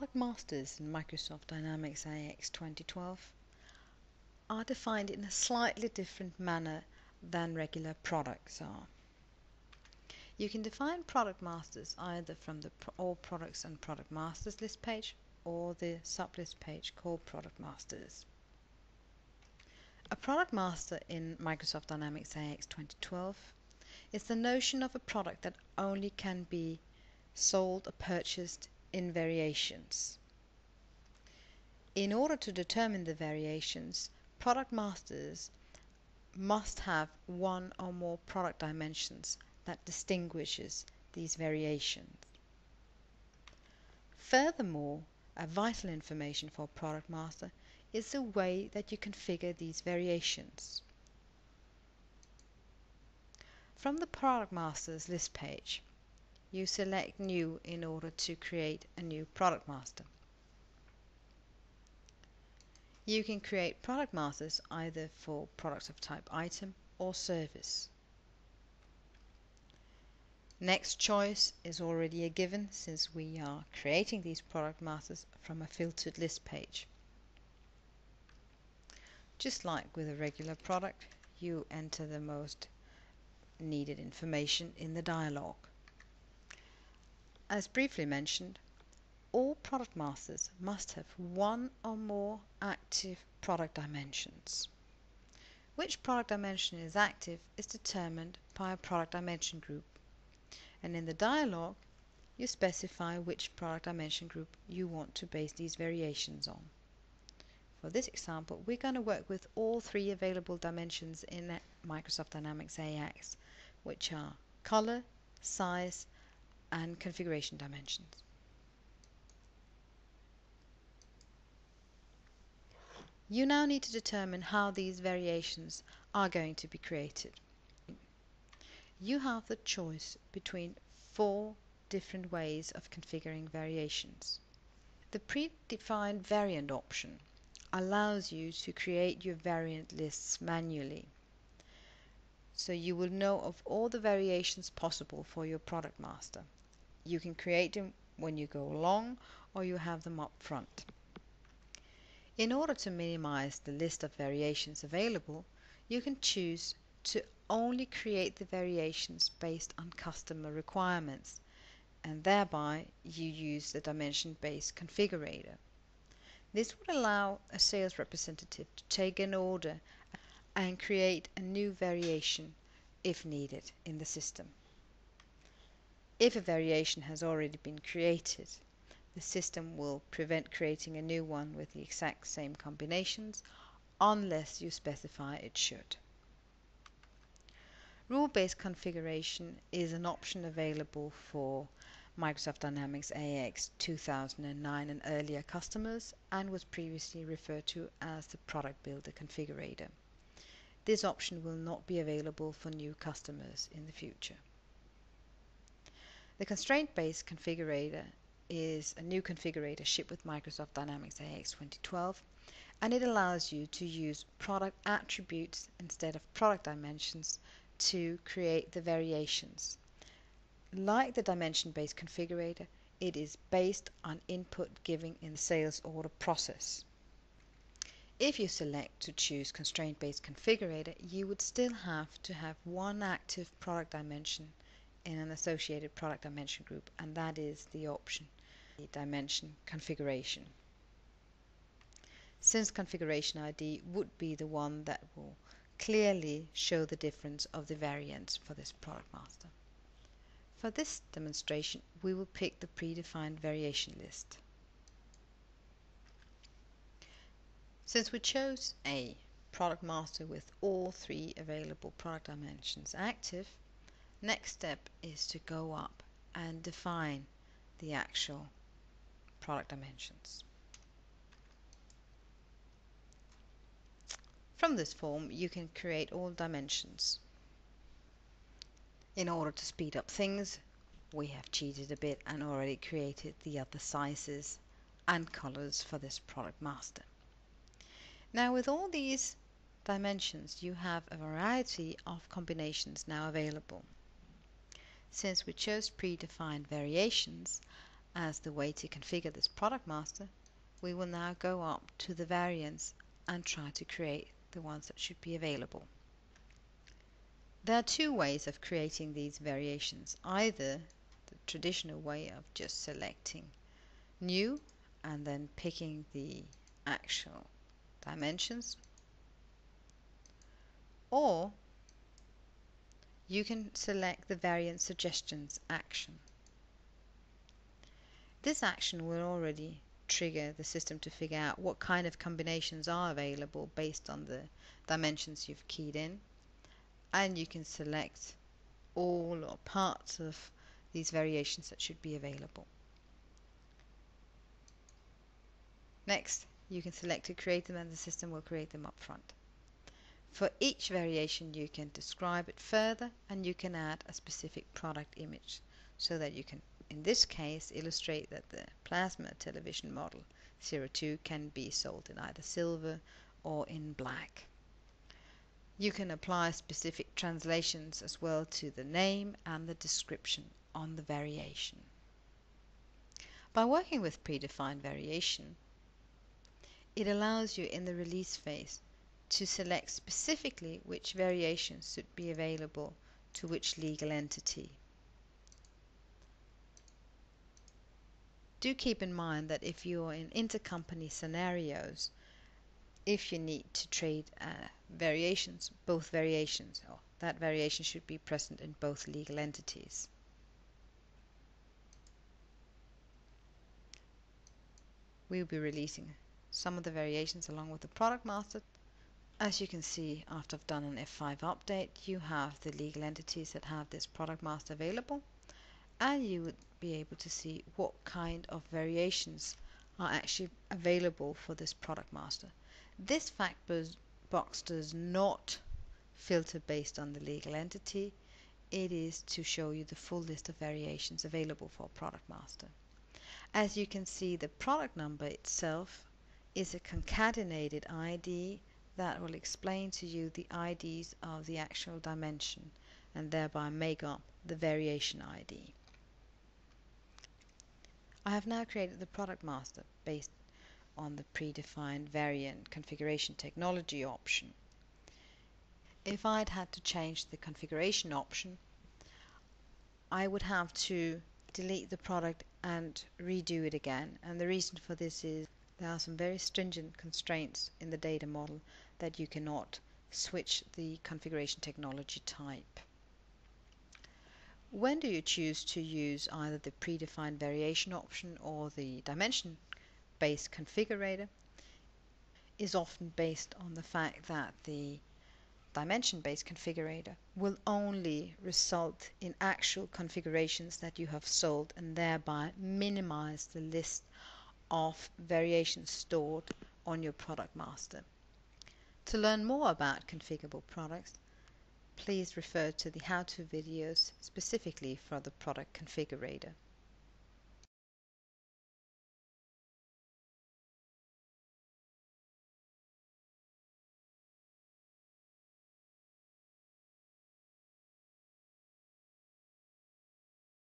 Product masters in Microsoft Dynamics AX 2012 are defined in a slightly different manner than regular products are. You can define product masters either from the All Products and Product Masters list page or the sublist page called Product Masters. A product master in Microsoft Dynamics AX 2012 is the notion of a product that only can be sold or purchased in variations. In order to determine the variations, product masters must have one or more product dimensions that distinguishes these variations. Furthermore, a vital information for a product master is the way that you configure these variations. From the Product Masters list page, you select New in order to create a new Product Master. You can create Product Masters either for products of type item or service. Next choice is already a given since we are creating these Product Masters from a filtered list page. Just like with a regular product, you enter the most needed information in the dialog. As briefly mentioned, all product masters must have one or more active product dimensions. Which product dimension is active is determined by a product dimension group and in the dialog you specify which product dimension group you want to base these variations on. For this example, we're going to work with all three available dimensions in Microsoft Dynamics AX, which are color, size, and configuration dimensions. You now need to determine how these variations are going to be created. You have the choice between four different ways of configuring variations. The predefined variant option allows you to create your variant lists manually. So you will know of all the variations possible for your product master. You can create them when you go along or you have them up front. In order to minimize the list of variations available, you can choose to only create the variations based on customer requirements and thereby you use the dimension-based configurator. This would allow a sales representative to take an order and create a new variation if needed in the system. If a variation has already been created, the system will prevent creating a new one with the exact same combinations unless you specify it should. Rule-based configuration is an option available for Microsoft Dynamics AX 2009 and earlier customers and was previously referred to as the Product Builder Configurator. This option will not be available for new customers in the future. The constraint-based configurator is a new configurator shipped with Microsoft Dynamics AX 2012 and it allows you to use product attributes instead of product dimensions to create the variations. Like the dimension-based configurator, it is based on input given in the sales order process. If you select to choose constraint-based configurator, you would still have to have one active product dimension in an associated product dimension group, and that is the option, the dimension configuration. Since configuration ID would be the one that will clearly show the difference of the variants for this product master. For this demonstration, we will pick the predefined variation list. Since we chose a product master with all three available product dimensions active, next step is to go up and define the actual product dimensions. From this form, you can create all dimensions. In order to speed up things, we have cheated a bit and already created the other sizes and colors for this product master. Now with all these dimensions you have a variety of combinations now available. Since we chose predefined variations, as the way to configure this product master, we will now go up to the variants and try to create the ones that should be available. There are two ways of creating these variations. Either the traditional way of just selecting new and then picking the actual dimensions or you can select the variant suggestions action. This action will already trigger the system to figure out what kind of combinations are available based on the dimensions you've keyed in and you can select all or parts of these variations that should be available. Next, you can select to create them and the system will create them up front. For each variation you can describe it further and you can add a specific product image so that you can in this case illustrate that the plasma television model 02 can be sold in either silver or in black. You can apply specific translations as well to the name and the description on the variation. By working with predefined variation, it allows you in the release phase to select specifically which variations should be available to which legal entity. Do keep in mind that if you are in intercompany scenarios, if you need to trade uh, variations, both variations, or that variation should be present in both legal entities. We'll be releasing some of the variations along with the product master. As you can see, after I've done an F5 update, you have the legal entities that have this product master available, and you would be able to see what kind of variations are actually available for this product master. This fact box does not filter based on the legal entity. It is to show you the full list of variations available for a Product Master. As you can see, the product number itself is a concatenated ID that will explain to you the IDs of the actual dimension and thereby make up the variation ID. I have now created the product master based on the predefined variant configuration technology option. If I'd had to change the configuration option, I would have to delete the product and redo it again. And the reason for this is there are some very stringent constraints in the data model that you cannot switch the configuration technology type. When do you choose to use either the predefined variation option or the dimension based configurator is often based on the fact that the dimension based configurator will only result in actual configurations that you have sold and thereby minimize the list of variations stored on your product master. To learn more about configurable products, please refer to the how-to videos specifically for the product configurator.